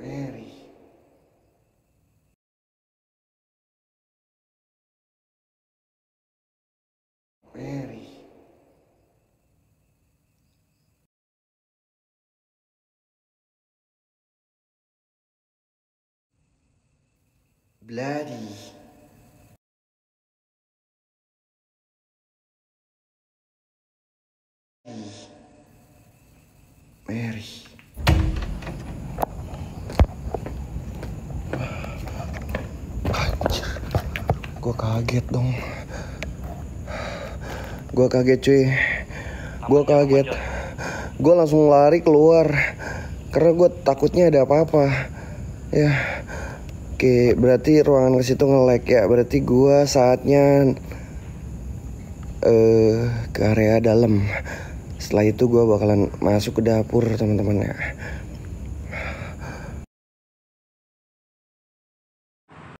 Mary. Mary. Bloody. Mary. Gua kaget dong. Gua kaget cuy. Gua kaget. Gua langsung lari keluar. Karena gue takutnya ada apa-apa. Ya. Oke, berarti ruangan ke situ nge-lag ya. Berarti gua saatnya eh ke area dalam. Setelah itu gua bakalan masuk ke dapur teman-teman ya.